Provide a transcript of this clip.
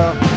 Chicago.